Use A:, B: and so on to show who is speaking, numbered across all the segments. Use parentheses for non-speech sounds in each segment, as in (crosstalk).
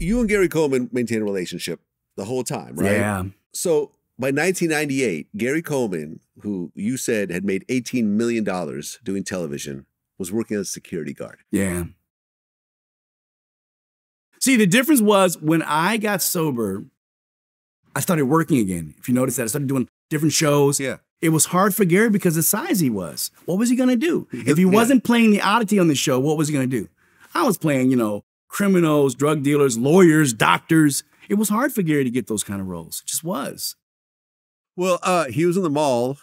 A: you and Gary Coleman maintained a relationship the whole time, right?
B: Yeah.
A: So by 1998, Gary Coleman, who you said had made 18 million dollars doing television, was working as a security guard.
B: Yeah. See, the difference was when I got sober, I started working again. If you notice that, I started doing different shows.
A: Yeah.
B: It was hard for Gary because the size he was. What was he gonna do? (laughs) If he wasn't playing the oddity on the show, what was he gonna do? I was playing, you know, criminals, drug dealers, lawyers, doctors. It was hard for Gary to get those kind of roles. It just was.
A: Well, uh, he was in the mall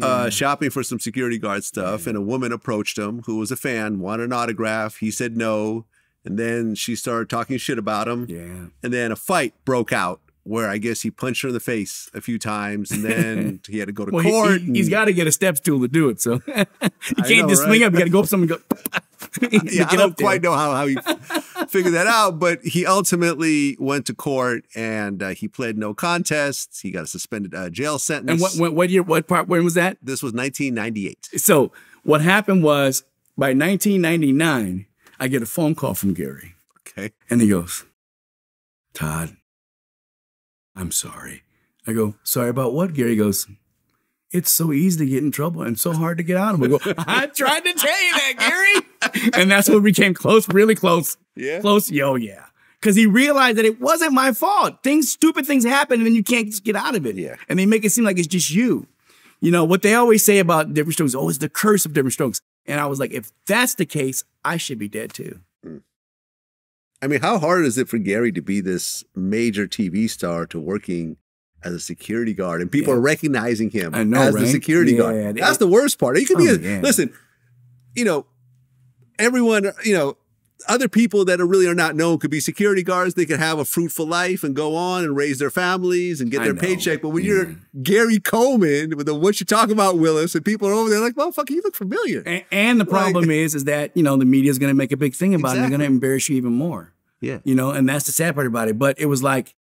A: uh, shopping for some security guard stuff, and a woman approached him who was a fan, wanted an autograph. He said no, and then she started talking shit about him,
B: Yeah.
A: and then a fight broke out where I guess he punched her in the face a few times, and then (laughs) he had to go to
B: Well,
A: court.
B: he, has got to get a step stool to do it. So (laughs) you can't
A: know,
B: just swing up. You got to go up something and go. (laughs)
A: yeah, I don't quite know how, how he figured that out, but he ultimately went to court and uh, he pled no contest. He got a suspended uh, jail sentence.
B: And what, what, what year, what part, when was that?
A: this was 1998.
B: So what happened was by 1999, I get a phone call from Gary
A: Okay.
B: and he goes, Todd, I'm sorry. I go, sorry about what? Gary goes, it's so easy to get in trouble and so hard to get out of. I go, (laughs) I tried to tell you that, Gary. (laughs) and that's when we came close, really close.
A: Yeah.
B: Close, yo, yeah. Because he realized that it wasn't my fault. Things, stupid things happen, and then you can't just get out of it.
A: Yeah.
B: And they make it seem like it's just you. You know, what they always say about Diff'rent Strokes, oh, it's the curse of Diff'rent Strokes. And I was like, if that's the case, I should be dead too. Mm.
A: I mean, how hard is it for Gary to be this major TV star to working as a security guard and people
B: Yeah.
A: are recognizing him
B: know,
A: as the security
B: Yeah,
A: guard?
B: it-
A: That's the worst part. You could be
B: Oh,
A: a,
B: yeah.
A: listen, you know, everyone, you know, other people that are really are not known could be security guards. They could have a fruitful life and go on and raise their families and get their paycheck. But when
B: Yeah.
A: you're Gary Coleman with the what you talk about, Willis, and people are over there like, motherfucker, you look familiar.
B: And, and the problem (laughs) is, is that, you know, the media is going to make a big thing about it. They're going to embarrass you even more.
A: Yeah.
B: You know, and that's the sad part about it. But it was like,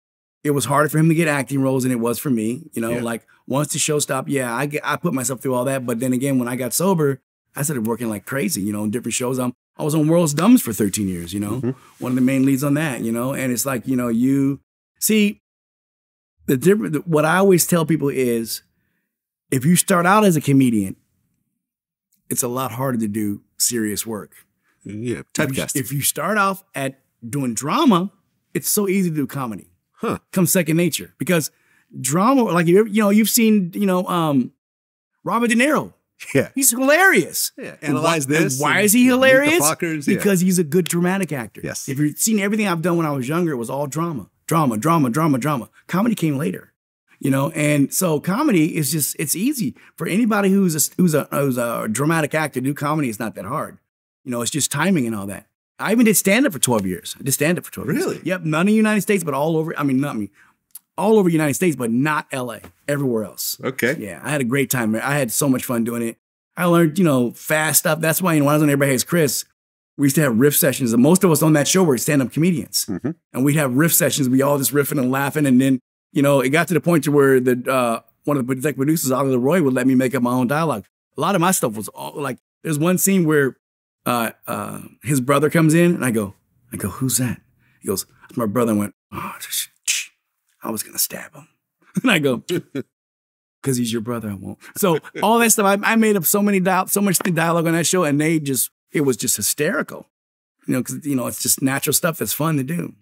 B: it was harder for him to get acting roles than it was for me. You know,
A: Yeah.
B: like once the show stopped, yeah, I get, I put myself through all that. But then again, when I got sober, I started working like crazy, you know, in different shows. I'm, I was on World's Dumbest for 13 years, you know,
A: Mm-hmm.
B: one of the main leads on that, you know, and it's like, you know, you see the different, what I always tell people is if you start out as a comedian, it's a lot harder to do serious work.
A: Yeah.
B: If you-
A: Typecast.
B: If you start off at doing drama, it's so easy to do comedy.
A: Huh.
B: Comes second nature because drama, like you, you know, you've seen, you know, um, Robert De Niro.
A: Yeah.
B: He's hilarious.
A: Yeah.
B: And
A: Analyze
B: why-
A: this.
B: Why is he hilarious?
A: Fockers, yeah.
B: Because he's a good dramatic actor.
A: Yes.
B: If you've seen everything I've done when I was younger, it was all drama, drama, drama, drama, drama. Comedy came later, you know. And so comedy is just it's easy for anybody who's a, who's a who's a dramatic actor to do comedy. It's not that hard, you know. It's just timing and all that. I even did stand up for twelve years. I did stand up for twelve
A: Really?
B: years. Yep. None in the United States, but all over. I mean, not me. All over the United States, but not L.A. Everywhere else.
A: Okay.
B: Yeah, I had a great time. I had so much fun doing it. I learned, you know, fast stuff. That's why you know, when I was on Everybody Hates Chris, we used to have riff sessions. And most of us on that show were stand-up comedians.
A: Mhm.
B: And we'd have riff sessions. We all just riffing and laughing. And then, you know, it got to the point to where the uh, one of the executive producers, Ali LeRoi, would let me make up my own dialogue. A lot of my stuff was all like, there's one scene where uh, uh, his brother comes in and I go, I go, who's that? He goes, my brother. I went, oh, sh- I was to stab him. (laughs) and I go, (laughs) because he's your brother, I won't. So all that stuff, I, I made up so many dial, so much dialogue on that show, and they just, it was just hysterical. You know, because you know it's just natural stuff that's fun to do.